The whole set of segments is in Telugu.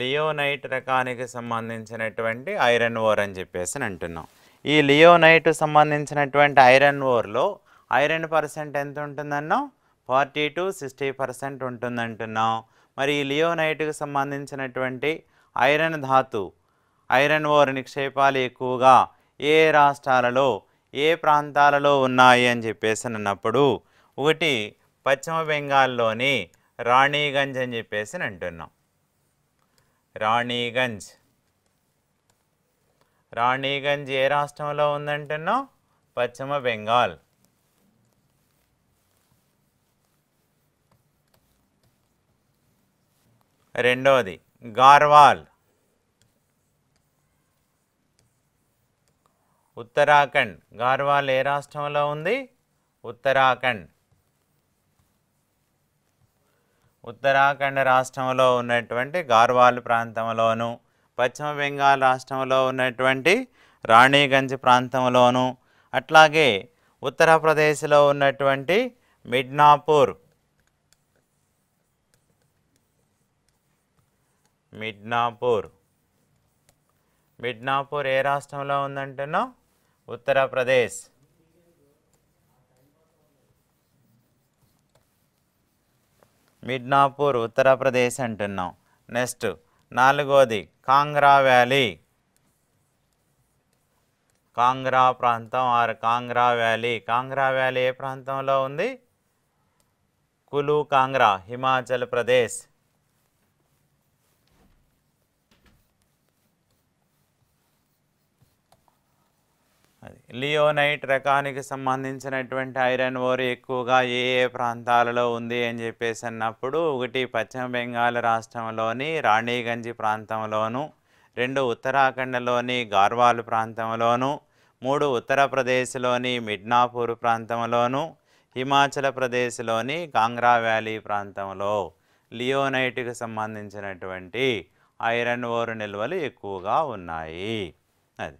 లియోనైట్ రకానికి సంబంధించినటువంటి ఐరన్ ఓర్ అని చెప్పేసి అని అంటున్నాం. ఈ లియోనైట్ సంబంధించినటువంటి ఐరన్ ఓర్లో ఐరన్ పర్సెంట్ ఎంత ఉంటుందన్నాం? ఫార్టీ టు సిక్స్టీ పర్సెంట్ ఉంటుందంటున్నాం. మరి ఈ లియోనైట్కి సంబంధించినటువంటి ఐరన్ ధాతు ఐరన్ ఓర్ నిక్షేపాలు ఎక్కువగా ఏ రాష్ట్రాలలో ఏ ప్రాంతాలలో ఉన్నాయి అని చెప్పేసి అన్నప్పుడు ఒకటి పశ్చిమ బెంగాల్లోని రాణీగంజ్ అని చెప్పేసి అంటున్నాం. రాణీగంజ్. రాణీగంజ్ ఏ రాష్ట్రంలో ఉందంటున్నాం పశ్చిమ బెంగాల్. రెండవది గార్వాల్. ఉత్తరాఖండ్. గార్వాల్ ఏ రాష్ట్రంలో ఉంది? ఉత్తరాఖండ్. ఉత్తరాఖండ్ రాష్ట్రంలో ఉన్నటువంటి గార్వాల్ ప్రాంతంలోను పశ్చిమ బెంగాల్ రాష్ట్రంలో ఉన్నటువంటి రాణిగంజ్ ప్రాంతంలోను అట్లాగే ఉత్తరప్రదేశ్లో ఉన్నటువంటి మిడ్నాపూర్ మిడ్నాపూర్. మిడ్నాపూర్ ఏ రాష్ట్రంలో ఉందంటున్నా ఉత్తరప్రదేశ్. మిడ్నాపూర్ ఉత్తరప్రదేశ్ అంటున్నాం. నెక్స్ట్ నాలుగోది కాంగ్రా వ్యాలీ. కాంగ్రా ప్రాంతం or. Kangra valley. Kangra valley ఏ ప్రాంతంలో ఉంది? కులు కాంగ్రా హిమాచల్ ప్రదేశ్ అది లియోనైట్ రకానికి సంబంధించినటువంటి ఐరన్ ఓర్ ఎక్కువగా ఏ ఏ ప్రాంతాలలో ఉంది అని చెప్పేసి అన్నప్పుడు ఒకటి పశ్చిమ బెంగాల్ రాష్ట్రంలోని రాణిగంజ్ ప్రాంతంలోను రెండు ఉత్తరాఖండ్లోని గార్వాల్ ప్రాంతంలోను మూడు ఉత్తరప్రదేశ్లోని మిడ్నాపూర్ ప్రాంతంలోను హిమాచల్ ప్రదేశ్లోని కాంగ్రా వ్యాలీ ప్రాంతంలో లియోనైట్కి సంబంధించినటువంటి ఐరన్ ఓర్ నిల్వలు ఎక్కువగా ఉన్నాయి. అది.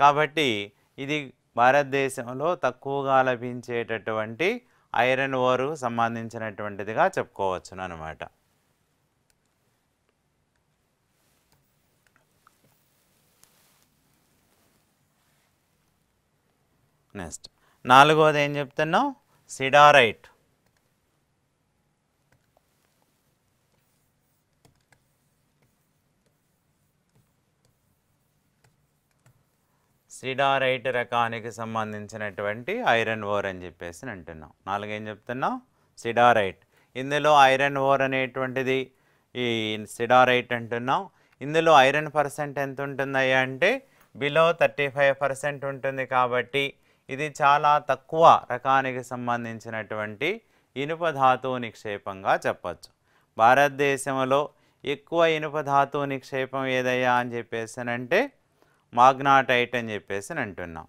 కాబట్టి ఇది భారతదేశంలో తక్కువగా లభించేటటువంటి ఐరన్ ఓరు సంబంధించినటువంటిదిగా చెప్పుకోవచ్చును అనమాట నెక్స్ట్ నాలుగోది ఏం చెప్తున్నావు? సిడారైట్. సిడారైట్ రకానికి సంబంధించినటువంటి ఐరన్ ఓర్ అని చెప్పేసి అంటున్నాం. నాలుగేం చెప్తున్నాం సిడారైట్ ఇందులో ఐరన్ ఓర్ అనేటువంటిది ఈ సిడారైట్ అంటున్నాం. ఇందులో ఐరన్ పర్సెంట్ ఎంత ఉంటుందయ్యా అంటే బిలో థర్టీ ఫైవ్ పర్సెంట్ ఉంటుంది కాబట్టి ఇది చాలా తక్కువ రకానికి సంబంధించినటువంటి ఇనుప ధాతువు నిక్షేపంగా చెప్పచ్చు. భారతదేశంలో ఎక్కువ ఇనుప ధాతువు నిక్షేపం ఏదయ్యా అని చెప్పేసానంటే మాగ్నాటైట్ అని చెప్పేసి అంటున్నాం.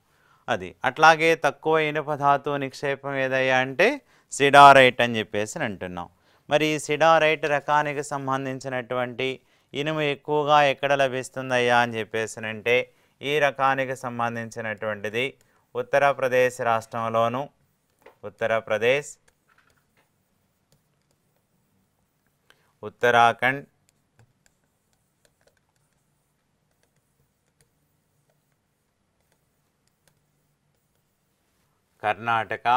అది అట్లాగే తక్కువ ఇనుప ధాతువు నిక్షేపం ఏదయ్యా అంటే సిడారైట్ అని చెప్పేసి అంటున్నాం. మరి ఈ సిడారైట్ రకానికి సంబంధించినటువంటి ఇనుము ఎక్కువగా ఎక్కడ లభిస్తుందయ్యా అని చెప్పేసి అంటే ఈ రకానికి సంబంధించినటువంటిది ఉత్తరప్రదేశ్ రాష్ట్రంలోను ఉత్తరప్రదేశ్ ఉత్తరాఖండ్ కర్ణాటక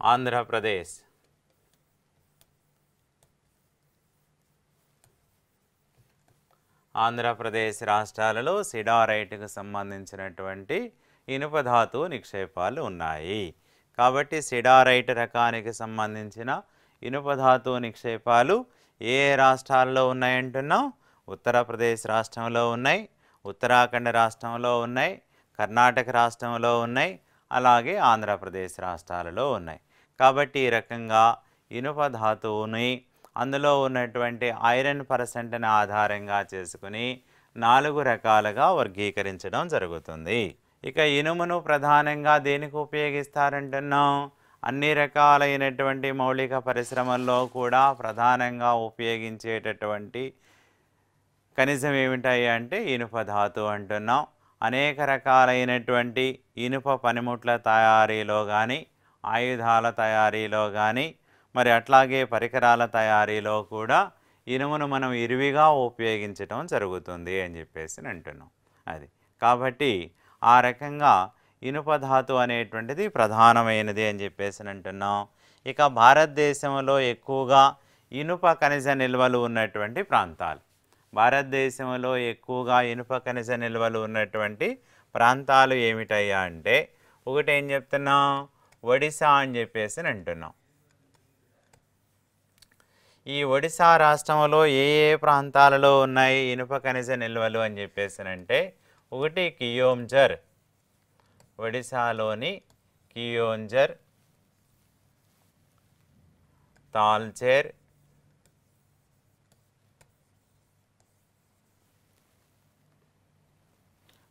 ఆంధ్రప్రదేశ్. ఆంధ్రప్రదేశ్ రాష్ట్రాలలో సిడారైట్కు సంబంధించినటువంటి ఇనుప ధాతు నిక్షేపాలు ఉన్నాయి. కాబట్టి సిడారైట్ రకానికి సంబంధించిన ఇనుప ధాతు నిక్షేపాలు ఏ ఏ రాష్ట్రాల్లో ఉన్నాయంటున్నాం ఉత్తరప్రదేశ్ రాష్ట్రంలో ఉన్నాయి. ఉత్తరాఖండ్ రాష్ట్రంలో ఉన్నాయి కర్ణాటక రాష్ట్రంలో ఉన్నాయి అలాగే ఆంధ్రప్రదేశ్ రాష్ట్రాలలో ఉన్నాయి. కాబట్టి ఈ రకంగా ఇనుప ధాతువుని అందులో ఉన్నటువంటి ఐరన్ పర్సెంట్ని ఆధారంగా చేసుకుని నాలుగు రకాలుగా వర్గీకరించడం జరుగుతుంది. ఇక ఇనుమును ప్రధానంగా దేనికి ఉపయోగిస్తారంటున్నాం? అన్ని రకాలైనటువంటి మౌలిక పరిశ్రమల్లో కూడా ప్రధానంగా ఉపయోగించేటటువంటి ఖనిజం ఏమిటాయి అంటే ఇనుప ధాతు అంటున్నాం. అనేక రకాలైనటువంటి ఇనుప పనిముట్ల తయారీలో కానీ ఆయుధాల తయారీలో కానీ మరి అట్లాగే పరికరాల తయారీలో కూడా ఇనుమును మనం ఇరివిగా ఉపయోగించటం జరుగుతుంది అని చెప్పేసి అంటున్నాం. అది. కాబట్టి ఆ రకంగా ఇనుప ధాతు అనేటువంటిది ప్రధానమైనది అని చెప్పేసి అంటున్నాం. ఇక భారతదేశంలో ఎక్కువగా ఇనుప ఖనిజ నిల్వలు ఉన్నటువంటి ప్రాంతాలు. భారతదేశంలో ఎక్కువగా ఇనుప ఖనిజ నిల్వలు ఉన్నటువంటి ప్రాంతాలు ఏమిటయ్యా అంటే ఒకటి ఏం చెప్తున్నాం? ఒడిశా అని చెప్పేసి అంటున్నాం. ఈ ఒడిశా రాష్ట్రంలో ఏ ఏ ప్రాంతాలలో ఉన్నాయి ఇనుప ఖనిజ నిల్వలు అని చెప్పేసి అంటే ఒకటి కియోంజర్ ఒడిశాలోని కియోంజర్ తాల్చేర్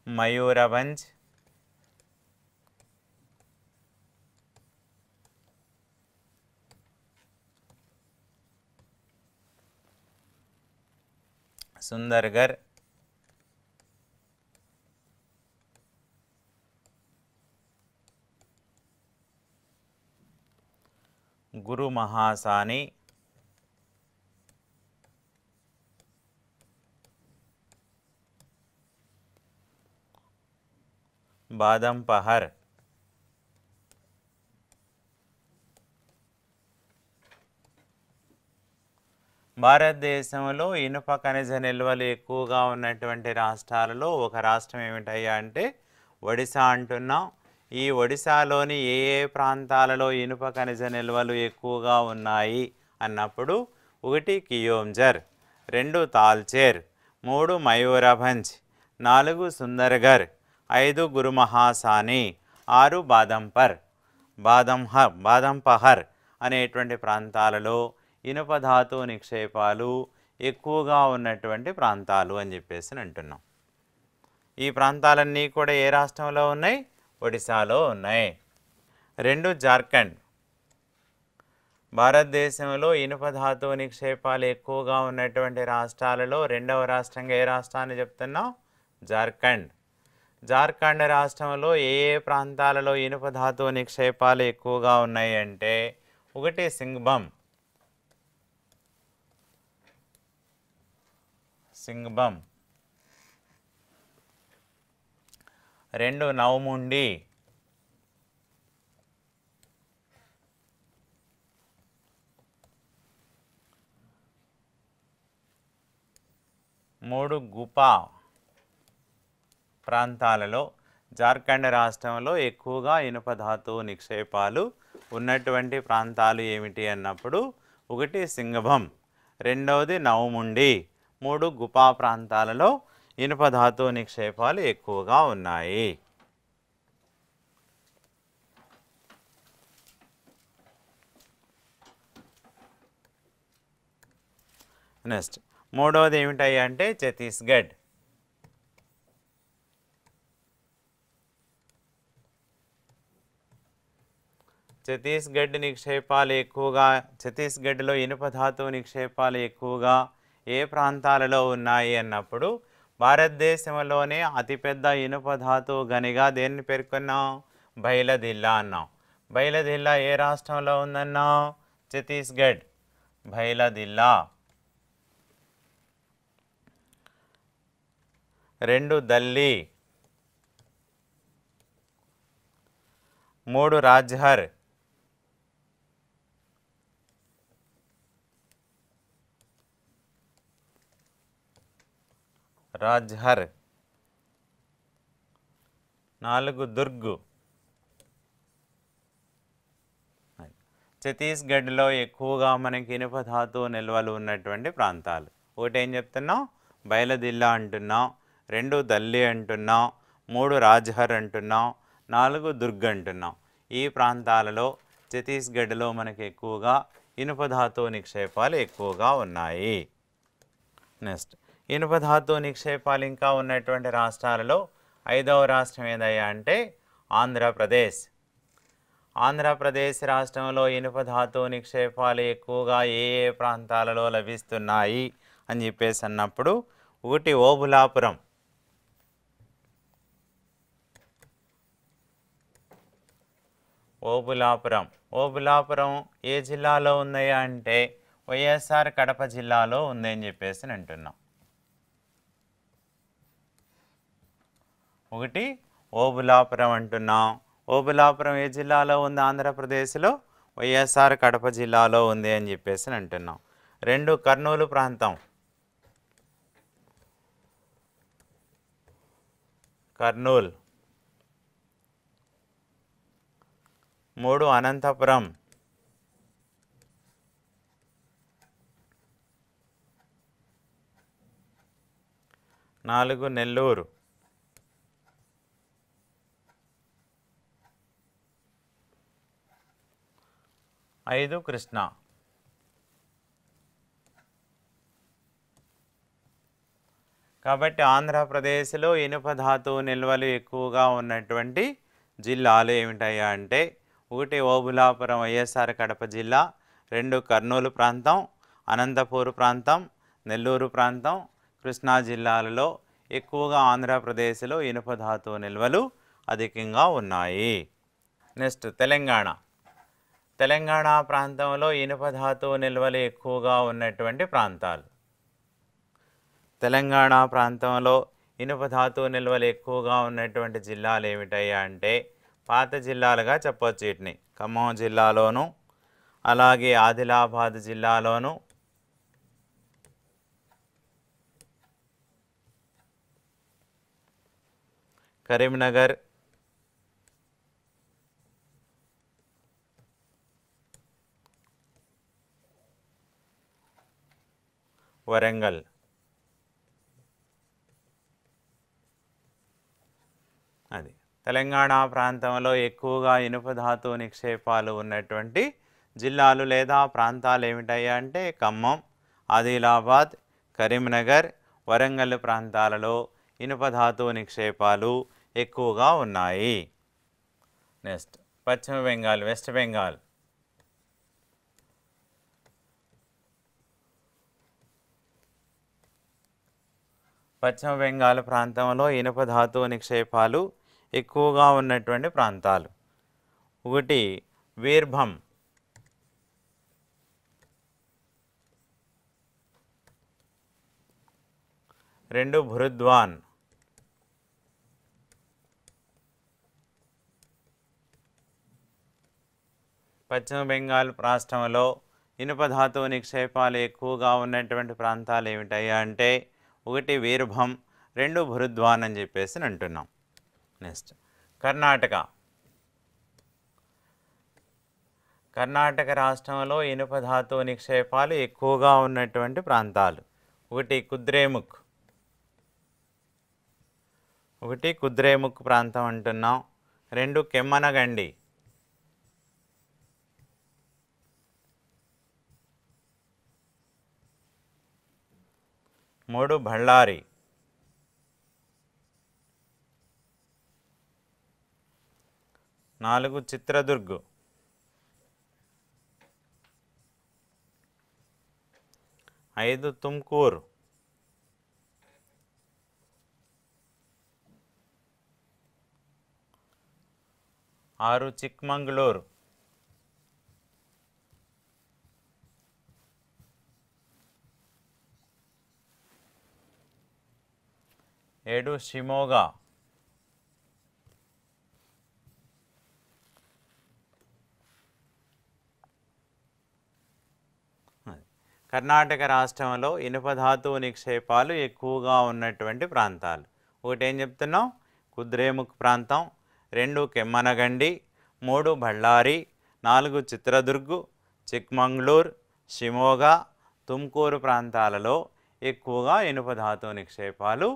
मयूरभंज। सुंदरगढ़। गुरु महासानी। బాదం పహర్. భారతదేశంలో ఇనుప ఖనిజ నిల్వలు ఎక్కువగా ఉన్నటువంటి రాష్ట్రాలలో ఒక రాష్ట్రం ఏమిటయ్యా అంటే ఒడిశా అంటున్నాం. ఈ ఒడిశాలోని ఏ ఏ ప్రాంతాలలో ఇనుప ఖనిజ నిల్వలు ఎక్కువగా ఉన్నాయి అన్నప్పుడు ఒకటి కియోంజర్ రెండు తాల్చేర్ మూడు మయూరభంజ్ నాలుగు సుందర్గర్ ఐదు గురుమహాసాని ఆరు బాదంపర్ బాదంహ బాదంపహర్ అనేటువంటి ప్రాంతాలలో ఇనుప ధాతు నిక్షేపాలు ఎక్కువగా ఉన్నటువంటి ప్రాంతాలు అని చెప్పేసి అంటున్నాం. ఈ ప్రాంతాలన్నీ కూడా ఏ రాష్ట్రంలో ఉన్నాయి? ఒడిశాలో ఉన్నాయి. రెండు జార్ఖండ్. భారతదేశంలో ఇనుప ధాతు నిక్షేపాలు ఎక్కువగా ఉన్నటువంటి రాష్ట్రాలలో రెండవ రాష్ట్రంగా ఏ రాష్ట్రాన్ని చెప్తున్నాం? జార్ఖండ్. జార్ఖండ్ రాష్ట్రంలో ఏ ఏ ప్రాంతాలలో ఇనుప ధాతు నిక్షేపాలు ఎక్కువగా ఉన్నాయి అంటే ఒకటి సింగ్బం సింగ్బం రెండు నవముండి మూడు గుపా. ప్రాంతాలలో జార్ఖండ్ రాష్ట్రంలో ఎక్కువగా ఇనుప ధాతు నిక్షేపాలు ఉన్నటువంటి ప్రాంతాలు ఏమిటి అన్నప్పుడు ఒకటి సింగభం రెండవది నవముండి మూడు గుపా ప్రాంతాలలో ఇనుప ధాతు నిక్షేపాలు ఎక్కువగా ఉన్నాయి. నెక్స్ట్ మూడవది ఏమిటాయి అంటే ఛత్తీస్గఢ్. ఛత్తీస్గఢ్ నిక్షేపాలు ఎక్కువగా ఛత్తీస్గఢ్లో ఇనుప ధాతు నిక్షేపాలు ఎక్కువగా ఏ ప్రాంతాలలో ఉన్నాయి అన్నప్పుడు భారతదేశంలోనే అతిపెద్ద ఇనుప ధాతు గనిగా దేన్ని పేర్కొన్నాం? బైలదిల్లా అన్నాం. బైలదిల్లా ఏ రాష్ట్రంలో ఉందన్నాం? ఛత్తీస్గఢ్. బైలదిల్లా. రెండు దల్లి. మూడు రాజ్హర్. రాజ్హర్ నాలుగు దుర్గు. ఛత్తీస్గఢ్లో ఎక్కువగా మనకి ఇనుప ధాతు నిల్వలు ఉన్నటువంటి ప్రాంతాలు. ఒకటి ఏం చెప్తున్నాం బయలదిల్లా అంటున్నాం రెండు దల్లి అంటున్నాం మూడు రాజ్హర్ అంటున్నాం నాలుగు దుర్గ్ అంటున్నాం ఈ ప్రాంతాలలో ఛత్తీస్గఢ్లో మనకి ఎక్కువగా ఇనుప ధాతు నిక్షేపాలు ఎక్కువగా ఉన్నాయి. నెక్స్ట్. ఇనుప ధాతు నిక్షేపాలు ఇంకా ఉన్నటువంటి రాష్ట్రాలలో ఐదవ రాష్ట్రం ఏదయ్యా అంటే ఆంధ్రప్రదేశ్. ఆంధ్రప్రదేశ్ రాష్ట్రంలో ఇనుప ధాతు నిక్షేపాలు ఎక్కువగా ఏ ఏ ప్రాంతాలలో లభిస్తున్నాయి అని చెప్పేసి అన్నప్పుడు ఒకటి ఓబులాపురం. ఓబులాపురం. ఓబులాపురం ఏ జిల్లాలో ఉన్నాయా అంటే వైఎస్ఆర్ కడప జిల్లాలో ఉందని చెప్పేసి అంటున్నాం. ఒకటి ఓబులాపురం అంటున్నాం. ఓబులాపురం ఏ జిల్లాలో ఉంది? ఆంధ్రప్రదేశ్లో. వైఎస్ఆర్ కడప జిల్లాలో ఉంది అని చెప్పేసి అంటున్నాం. రెండు కర్నూలు ప్రాంతం. కర్నూల్. మూడు అనంతపురం. నాలుగు నెల్లూరు. ఐదు కృష్ణ. కాబట్టి ఆంధ్రప్రదేశ్లో ఇనుప ధాతువు నిల్వలు ఎక్కువగా ఉన్నటువంటి జిల్లాలు ఏమిటయ్యా అంటే ఒకటి ఓబులాపురం వైఎస్ఆర్ కడప జిల్లా రెండు కర్నూలు ప్రాంతం అనంతపూర్ ప్రాంతం నెల్లూరు ప్రాంతం కృష్ణా జిల్లాలలో ఎక్కువగా ఆంధ్రప్రదేశ్లో ఇనుప ధాతువు నిల్వలు అధికంగా ఉన్నాయి. నెక్స్ట్ తెలంగాణ. తెలంగాణ ప్రాంతంలో ఇనుప ధాతువు నిల్వలు ఎక్కువగా ఉన్నటువంటి ప్రాంతాలు. తెలంగాణ ప్రాంతంలో ఇనుప ధాతువు నిల్వలు ఎక్కువగా ఉన్నటువంటి జిల్లాలు ఏమిటయ్యా అంటే పాత జిల్లాలుగా చెప్పొచ్చు వీటిని. ఖమ్మం జిల్లాలోను అలాగే ఆదిలాబాద్ జిల్లాలోను కరీంనగర్ వరంగల్. అది. తెలంగాణ ప్రాంతంలో ఎక్కువగా ఇనుప ధాతు నిక్షేపాలు ఉన్నటువంటి జిల్లాలు లేదా ప్రాంతాలు ఏమిటయ్యా అంటే ఖమ్మం ఆదిలాబాద్ కరీంనగర్ వరంగల్ ప్రాంతాలలో ఇనుప ధాతు నిక్షేపాలు ఎక్కువగా ఉన్నాయి. నెక్స్ట్ పశ్చిమ బెంగాల్ వెస్ట్ బెంగాల్. పశ్చిమ బెంగాల్ ప్రాంతంలో ఇనుప ధాతువు నిక్షేపాలు ఎక్కువగా ఉన్నటువంటి ప్రాంతాలు. ఒకటి వీర్భం. రెండు భురుద్వాన్. పశ్చిమ బెంగాల్ రాష్ట్రంలో ఇనుప ధాతువు నిక్షేపాలు ఎక్కువగా ఉన్నటువంటి ప్రాంతాలు ఏమిటయ్యా అంటే ఒకటి వీర్భం రెండు భురుద్వాన్ అని చెప్పేసి అంటున్నాం. నెక్స్ట్ కర్ణాటక. కర్ణాటక రాష్ట్రంలో ఇనుప ధాతువు నిక్షేపాలు ఎక్కువగా ఉన్నటువంటి ప్రాంతాలు. ఒకటి కుద్రేముఖ్. ఒకటి కుద్రేముఖ్ ప్రాంతం అంటున్నాం. రెండు కెమ్మనగండి. మూడు బళ్ళారి నాలుగు చిత్రదుర్గ్. ఐదు తుమ్కూరు. ఆరు చిక్మంగళూరు. ఏడు షిమోగా కర్ణాటక రాష్ట్రంలో ఇనుప ధాతువు నిక్షేపాలు ఎక్కువగా ఉన్నటువంటి ప్రాంతాలు. ఒకటి ఏం చెప్తున్నాం? కుద్రేముఖ్ ప్రాంతం రెండు కెమ్మనగండి మూడు బళ్ళారి నాలుగు చిత్రదుర్గు చిక్మంగళూర్ షిమోగా తుమ్కూరు ప్రాంతాలలో ఎక్కువగా ఇనుప ధాతు నిక్షేపాలు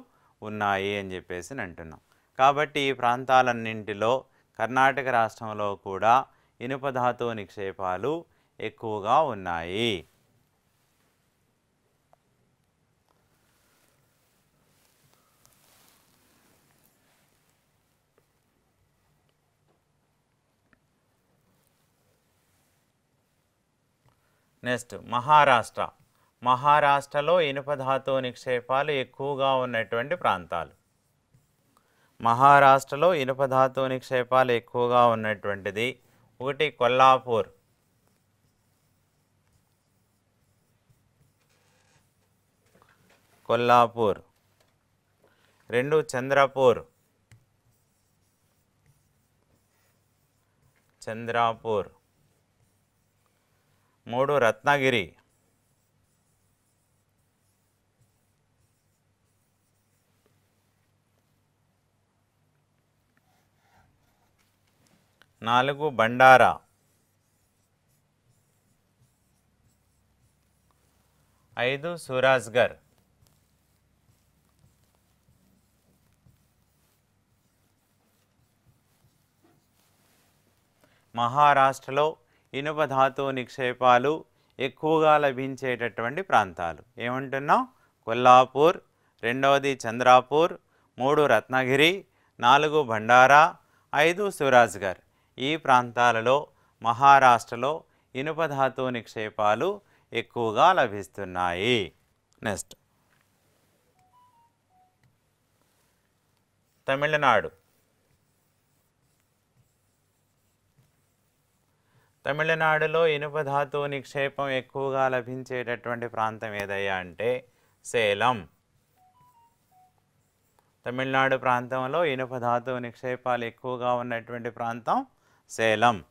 ఉన్నాయి అని చెప్పేసి అంటున్నాం. కాబట్టి ఈ ప్రాంతాలన్నింటిలో కర్ణాటక రాష్ట్రంలో కూడా ఇనుప ధాతు నిక్షేపాలు ఎక్కువగా ఉన్నాయి. నెక్స్ట్ మహారాష్ట్ర. మహారాష్ట్రలో ఇనుపధాతువు నిక్షేపాలు ఎక్కువగా ఉన్నటువంటి ప్రాంతాలు. మహారాష్ట్రలో ఇనుప ధాతువు నిక్షేపాలు ఎక్కువగా ఉన్నటువంటిది ఒకటి కొల్లాపూర్. కొల్లాపూర్. రెండు చంద్రపూర్. చంద్రాపూర్. మూడు రత్నగిరి. నాలుగు బండారా. ఐదు సూరాజ్గర్. మహారాష్ట్రలో ఇనుప ధాతు నిక్షేపాలు ఎక్కువగా లభించేటటువంటి ప్రాంతాలు. ఏమంటున్నాం కొల్లాపూర్ రెండవది చంద్రాపూర్ మూడు రత్నగిరి నాలుగు భండారా ఐదు సురాజ్గర్. ఈ ప్రాంతాలలో మహారాష్ట్రలో ఇనుప ధాతు నిక్షేపాలు ఎక్కువగా లభిస్తున్నాయి. నెక్స్ట్. తమిళనాడు. తమిళనాడులో ఇనుప ధాతు నిక్షేపం ఎక్కువగా లభించేటటువంటి ప్రాంతం ఏదయ్యా అంటే సేలం. తమిళనాడు ప్రాంతంలో ఇనుప ధాతు నిక్షేపాలు ఎక్కువగా ఉన్నటువంటి ప్రాంతం సేలం.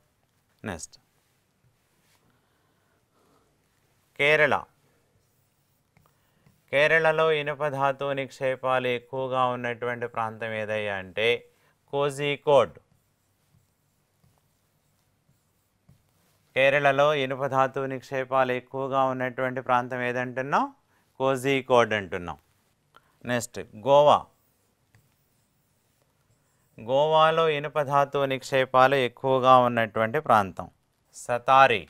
నెక్స్ట్. కేరళ. కేరళలో ఇనుప ధాతు నిక్షేపాలు ఎక్కువగా ఉన్నటువంటి ప్రాంతం ఏదయ్యా అంటే కోజికోడ్. కేరళలో ఇనుప ధాతు నిక్షేపాలు ఎక్కువగా ఉన్నటువంటి ప్రాంతం ఏదంటున్నాం? కోజికోడ్ అంటున్నాం. నెక్స్ట్ గోవా. గోవాలో ఇనుప ధాతువు నిక్షేపాలు ఎక్కువగా ఉన్నటువంటి ప్రాంతం. సతారి.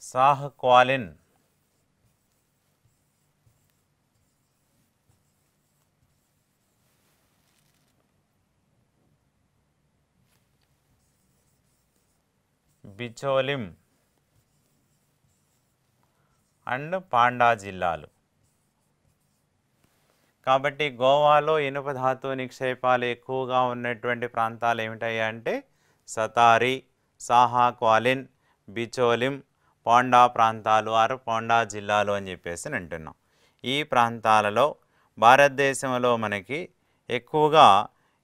సాహ్ క్వాలిన్ బిచోలిం. అండ్ పాండా జిల్లాలు. కాబట్టి గోవాలో ఇనుప ధాతు నిక్షేపాలు ఎక్కువగా ఉన్నటువంటి ప్రాంతాలు ఏమిటయ్యా అంటే సతారి సాహా క్వాలిన్ బిచోలిం పోండా ప్రాంతాలు ఆరు పోండా జిల్లాలు అని చెప్పేసి అంటున్నాం ఈ ప్రాంతాలలో భారతదేశంలో మనకి ఎక్కువగా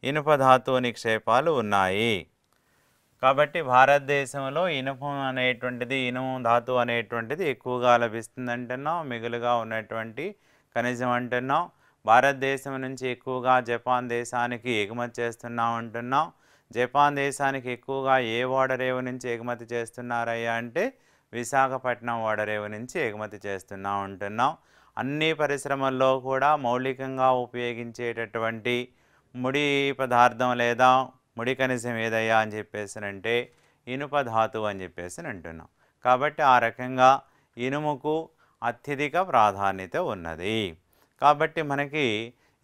ఇనుప ధాతు నిక్షేపాలు ఉన్నాయి. కాబట్టి భారతదేశంలో ఇనుప అనేటువంటిది ఇనుము ధాతు అనేటువంటిది ఎక్కువగా లభిస్తుంది అంటున్నాం మిగులుగా ఉన్నటువంటి ఖనిజం అంటున్నాం. భారతదేశం నుంచి ఎక్కువగా జపాన్ దేశానికి ఎగుమతి చేస్తున్నాం అంటున్నాం. జపాన్ దేశానికి ఎక్కువగా ఏ ఓడరేవు నుంచి ఎగుమతి చేస్తున్నారయ్యా అంటే విశాఖపట్నం ఓడరేవు నుంచి ఎగుమతి చేస్తున్నాం అంటున్నాం. అన్ని పరిశ్రమల్లో కూడా మౌలికంగా ఉపయోగించేటటువంటి ముడి పదార్థం లేదా ముడి కనీసం ఏదయ్యా అని చెప్పేసి అంటే ఇనుప ధాతువు అని చెప్పేసి అంటున్నాం. కాబట్టి ఆ రకంగా ఇనుముకు అత్యధిక ప్రాధాన్యత ఉన్నది. కాబట్టి మనకి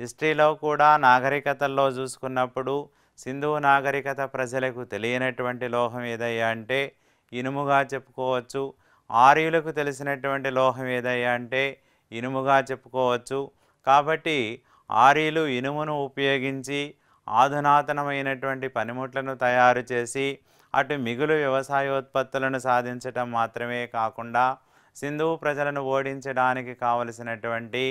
హిస్టరీలో కూడా నాగరికతల్లో చూసుకున్నప్పుడు సింధు నాగరికత ప్రజలకు తెలియనటువంటి లోహం ఏదయ్యా అంటే ఇనుముగా చెప్పుకోవచ్చు. ఆర్యులకు తెలిసినటువంటి లోహం ఏదయ్యా అంటే ఇనుముగా చెప్పుకోవచ్చు. కాబట్టి ఆర్యులు ఇనుమును ఉపయోగించి ఆధునాతనమైనటువంటి పనిముట్లను తయారు చేసి అటు మిగులు వ్యవసాయోత్పత్తులను సాధించటం మాత్రమే కాకుండా సింధు ప్రజలను ఓడించడానికి కావలసినటువంటి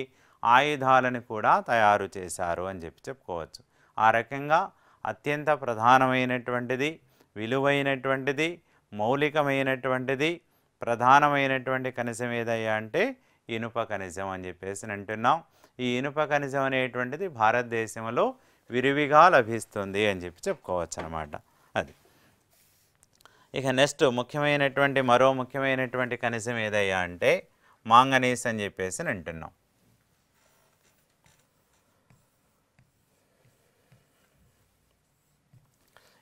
ఆయుధాలను కూడా తయారు చేశారు అని చెప్పి చెప్పుకోవచ్చు. ఆ రకంగా అత్యంత ప్రధానమైనటువంటిది విలువైనటువంటిది మౌలికమైనటువంటిది ప్రధానమైనటువంటి ఖనిజం ఏదయ్యా అంటే ఇనుప కనిజం అని చెప్పేసి అంటున్నాం. ఈ ఇనుప ఖనిజం అనేటువంటిది భారతదేశంలో విరివిగా లభిస్తుంది అని చెప్పి చెప్పుకోవచ్చు అనమాట అది. ఇక నెక్స్ట్ ముఖ్యమైనటువంటి మరో ముఖ్యమైనటువంటి ఖనిజం ఏదయ్యా అంటే మాంగనీస్ అని చెప్పేసి అంటున్నాం.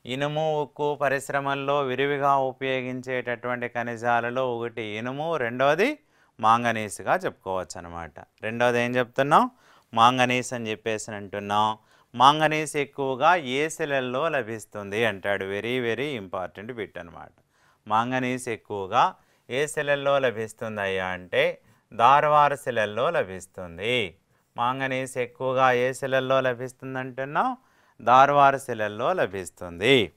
ఇనుము ఉక్కు పరిశ్రమల్లో విరివిగా ఉపయోగించేటటువంటి ఖనిజాలలో ఒకటి ఇనుము రెండవది మాంగనీస్గా చెప్పుకోవచ్చు అనమాట రెండవది ఏం చెప్తున్నాం? మాంగనీస్ అని చెప్పేసి అంటున్నాం. మాంగనీస్ ఎక్కువగా ఏ శిలల్లో లభిస్తుంది అంటాడు. వెరీ వెరీ ఇంపార్టెంట్ బిట్ అనమాట మాంగనీస్ ఎక్కువగా ఏ శిలల్లో లభిస్తుంది అయ్యా అంటే దారవార శిలల్లో లభిస్తుంది. మాంగనీస్ ఎక్కువగా ఏ శిలల్లో లభిస్తుంది అంటున్నాం దార్వార శిలల్లో లభిస్తుంది.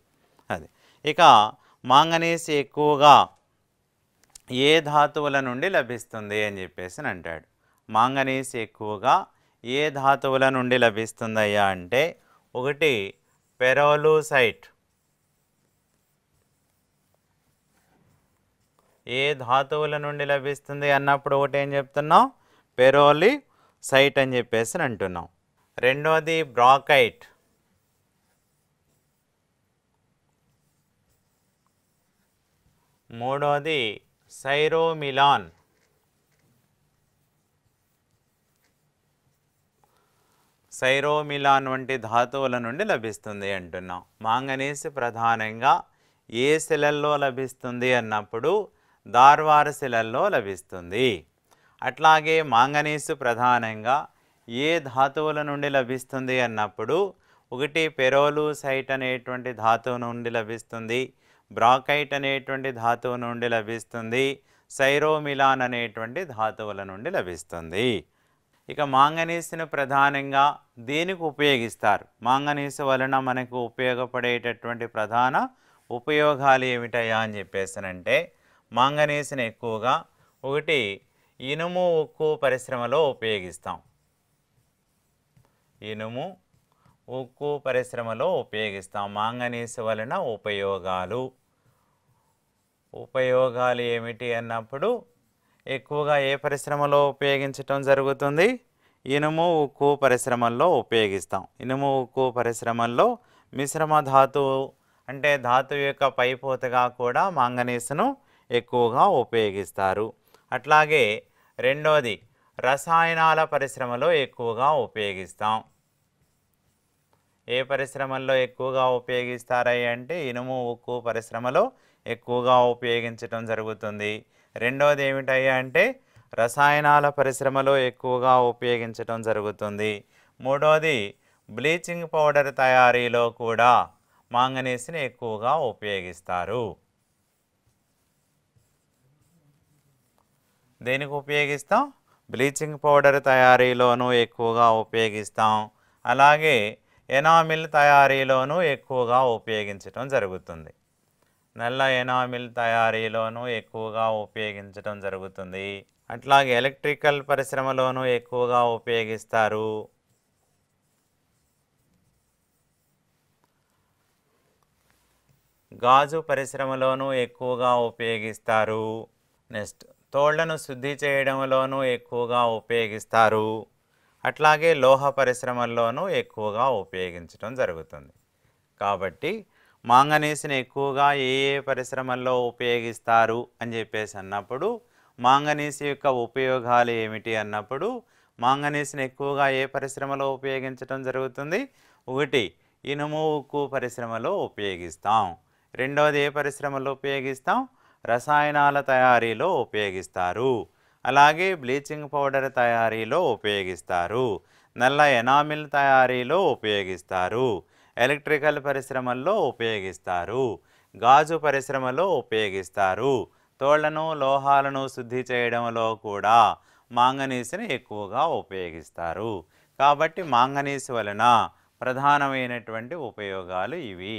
అది. ఇక మాంగనీస్ ఎక్కువగా ఏ ధాతువుల నుండి లభిస్తుంది అని చెప్పేసి అంటాడు. మాంగనీస్ ఎక్కువగా ఏ ధాతువుల నుండి లభిస్తుందయ్యా అంటే ఒకటి పెరోలూసైట్. ఏ ధాతువుల నుండి లభిస్తుంది అన్నప్పుడు ఒకటి ఏం చెప్తున్నాం పెరోలి సైట్ అని చెప్పేసి అంటున్నాం రెండోది బ్రాకైట్. మూడోది సైరోమిలాన్. సైరోమిలాన్ వంటి ధాతువుల నుండి లభిస్తుంది అంటున్నాం. మాంగనీస్ ప్రధానంగా ఏ శిలల్లో లభిస్తుంది అన్నప్పుడు దార్వార శిలల్లో లభిస్తుంది. అట్లాగే మాంగనీసు ప్రధానంగా ఏ ధాతువుల నుండి లభిస్తుంది అన్నప్పుడు ఒకటి పెరోలు సైట్ అనేటువంటి ధాతువు నుండి లభిస్తుంది. బ్రాకైట్ అనేటువంటి ధాతువు నుండి లభిస్తుంది. సైరోమిలాన్ అనేటువంటి ధాతువుల నుండి లభిస్తుంది. ఇక మాంగనీస్ను ప్రధానంగా దేనికి ఉపయోగిస్తారు? మాంగనీసు వలన మనకు ఉపయోగపడేటటువంటి ప్రధాన ఉపయోగాలు ఏమిటయా అని చెప్పేసానంటే మాంగనీస్ని ఎక్కువగా ఒకటి ఇనుము ఉక్కు పరిశ్రమలో ఉపయోగిస్తాం. ఇనుము ఉక్కు పరిశ్రమలో ఉపయోగిస్తాం. మాంగనీసు వలన ఉపయోగాలు. ఉపయోగాలు ఏమిటి అన్నప్పుడు ఎక్కువగా ఏ పరిశ్రమలో ఉపయోగించటం జరుగుతుంది? ఇనుము ఉక్కు పరిశ్రమల్లో ఉపయోగిస్తాం. ఇనుము ఉక్కు పరిశ్రమల్లో మిశ్రమ ధాతువు అంటే ధాతువు యొక్క పైపోతగా కూడా మాంగనీసును ఎక్కువగా ఉపయోగిస్తారు. అట్లాగే రెండోది రసాయనాల పరిశ్రమలో ఎక్కువగా ఉపయోగిస్తాం. ఏ పరిశ్రమల్లో ఎక్కువగా ఉపయోగిస్తారై అంటే ఇనుము ఉక్కు పరిశ్రమలో ఎక్కువగా ఉపయోగించటం జరుగుతుంది. రెండవది ఏమిటయ్యా అంటే రసాయనాల పరిశ్రమలో ఎక్కువగా ఉపయోగించటం జరుగుతుంది. మూడవది బ్లీచింగ్ పౌడర్ తయారీలో కూడా మాంగనీస్ని ఎక్కువగా ఉపయోగిస్తారు. దేనికి ఉపయోగిస్తాం? బ్లీచింగ్ పౌడర్ తయారీలోనూ ఎక్కువగా ఉపయోగిస్తాం. అలాగే ఎనామిల్ తయారీలోనూ ఎక్కువగా ఉపయోగించటం జరుగుతుంది. నల్ల ఎనామిల్ తయారీలోనూ ఎక్కువగా ఉపయోగించటం జరుగుతుంది. అట్లాగే ఎలక్ట్రికల్ పరిశ్రమలోనూ ఎక్కువగా ఉపయోగిస్తారు. గాజు పరిశ్రమలోనూ ఎక్కువగా ఉపయోగిస్తారు. నెక్స్ట్ తోళ్ళను శుద్ధి చేయడంలోనూ ఎక్కువగా ఉపయోగిస్తారు. అట్లాగే లోహ పరిశ్రమల్లోనూ ఎక్కువగా ఉపయోగించడం జరుగుతుంది. కాబట్టి మాంగనీస్ని ఎక్కువగా ఏ ఏ పరిశ్రమల్లో ఉపయోగిస్తారు అని చెప్పేసి అన్నప్పుడు మాంగనీస్ యొక్క ఉపయోగాలు ఏమిటి అన్నప్పుడు మాంగనీస్ని ఎక్కువగా ఏ పరిశ్రమలో ఉపయోగించడం జరుగుతుంది? ఒకటి ఇనుము ఉక్కు పరిశ్రమలో ఉపయోగిస్తాం. రెండవది ఏ పరిశ్రమలో ఉపయోగిస్తాం? రసాయనాల తయారీలో ఉపయోగిస్తారు. అలాగే బ్లీచింగ్ పౌడర్ తయారీలో ఉపయోగిస్తారు. నల్ల ఎనామిల్ తయారీలో ఉపయోగిస్తారు. ఎలక్ట్రికల్ పరిశ్రమల్లో ఉపయోగిస్తారు. గాజు పరిశ్రమలో ఉపయోగిస్తారు. తోళ్ళను లోహాలను శుద్ధి చేయడంలో కూడా మాంగనీస్ని ఎక్కువగా ఉపయోగిస్తారు. కాబట్టి మాంగనీస్ వలన ప్రధానమైనటువంటి ఉపయోగాలు ఇవి.